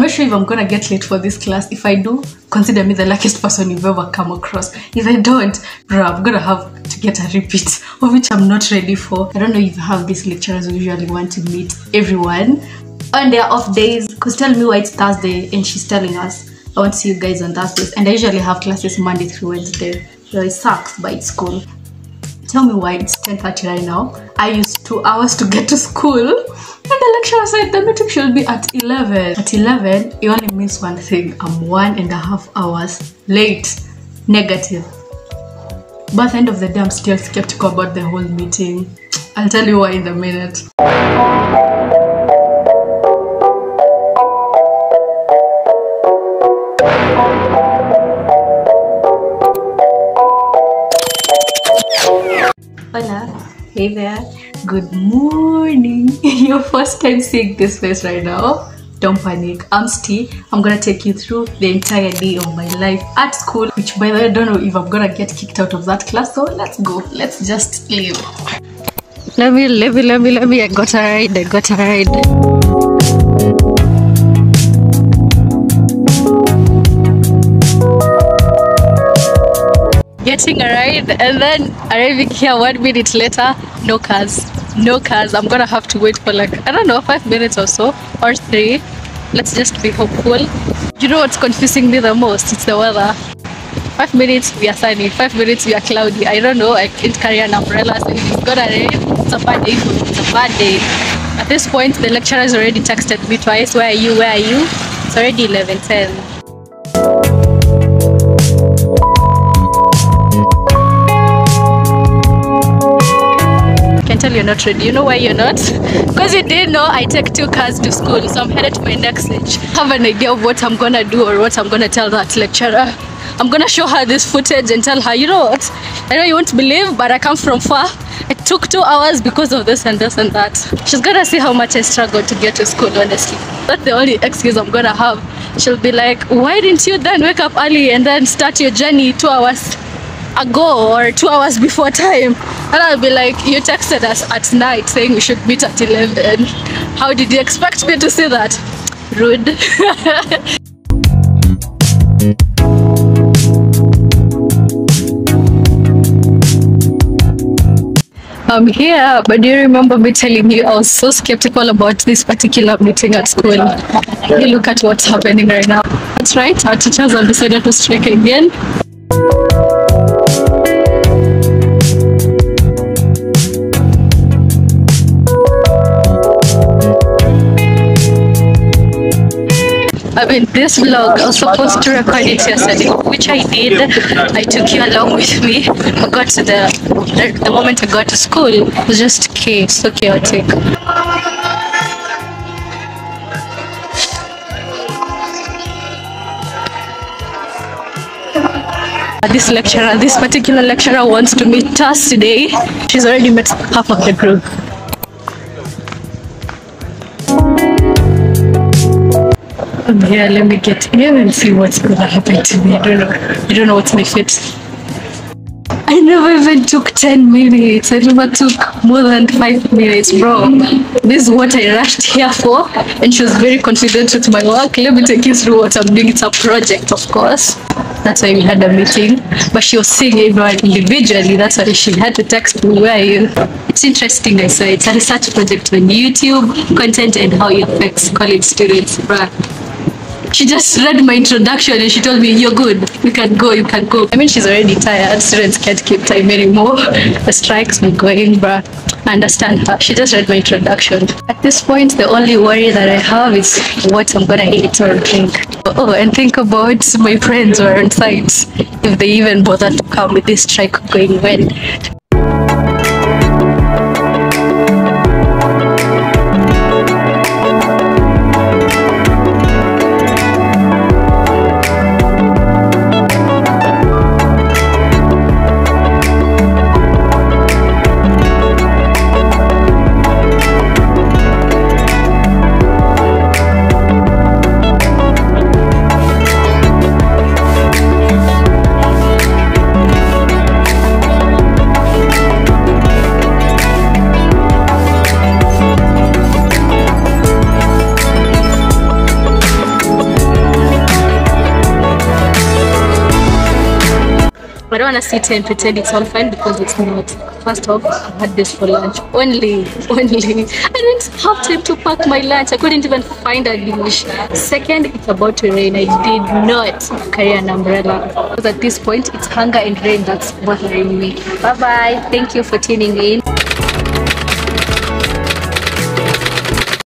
I'm not sure if I'm gonna get late for this class. If I do, consider me the luckiest person you've ever come across. If I don't, bro, I'm gonna have to get a repeat, of which I'm not ready for. I don't know if have these lecturers usually want to meet everyone on their off days. Cause tell me why it's Thursday and she's telling us I want to see you guys on Thursdays. And I usually have classes Monday through Wednesday. So it sucks, but it's cool. Tell me why it's 10.30 right now. I used two hours to get to school. The lecturer said the meeting should be at 11. At 11, it only means one thing. I'm one and a half hours late. Negative. But at the end of the day, I'm still skeptical about the whole meeting. I'll tell you why in a minute. Hola. Hey there. Good morning. Your first time seeing this face right now. Don't panic. I'm Sti. I'm gonna take you through the entire day of my life at school, which by the way, I don't know if I'm gonna get kicked out of that class. So let's go. Let's just leave. Let me, let me, let me, let me. I got a ride. I got a ride. Getting a ride and then arriving here one minute later no cars no cars. I'm gonna have to wait for like i don't know five minutes or so or three. Let's just be hopeful. You know what's confusing me the most? It's the weather. Five minutes we are sunny. Five minutes we are cloudy. I don't know i can't carry an umbrella. So if it's gonna rain. It's a bad day. It's a bad day. At this point the lecturer has already texted me twice. Where are you? Where are you? It's already 11 you're not ready. You know why you're not? Because you didn't know I take two cars to school. So I'm headed to my next stage. Have an idea of what I'm gonna do or what I'm gonna tell that lecturer. I'm gonna show her this footage and tell her, you know what? I know you won't believe, but I come from far. It took two hours because of this and this and that. She's gonna see how much I struggled to get to school, honestly. That's the only excuse I'm gonna have. She'll be like, why didn't you then wake up early and then start your journey two hours ago or two hours before time and I'll be like you texted us at night saying we should meet at 11 how did you expect me to say that rude I'm here, but do you remember me telling you I was so skeptical about this particular meeting at school? You look at what's happening right now. That's right, our teachers have decided to strike again. I mean, this vlog, I was supposed to record it yesterday, which I did. I took you along with me. I got to the, the, the moment I got to school, it was just chaos, so chaotic. This lecturer, this particular lecturer wants to meet us today. She's already met half of the group. Yeah, let me get here and see what's gonna happen to me. I don't know. I don't know what's my fit. I never even took 10 minutes. I never took more than 5 minutes, bro. This is what I rushed here for. And she was very confident with my work. Let me take you through what I'm doing. It's a project, of course. That's why we had a meeting. But she was seeing everyone individually. That's why she had to text me, where are you? It's interesting, I saw. It's a research project on YouTube, content and how it affects college students, bruh. She just read my introduction and she told me, You're good. You can go, you can go. I mean, she's already tired. Students can't keep time anymore. The strikes are going, bruh. I understand her. She just read my introduction. At this point, the only worry that I have is what I'm gonna eat or drink. Oh, and think about my friends who are on site. If they even bother to come with this strike going when. I don't want to sit here and pretend it's all fine because it's not. First off, I had this for lunch. Only, only. I didn't have time to pack my lunch. I couldn't even find a dish. Second, it's about to rain. I did not carry an umbrella. Because at this point, it's hunger and rain that's bothering me. Bye bye. Thank you for tuning in.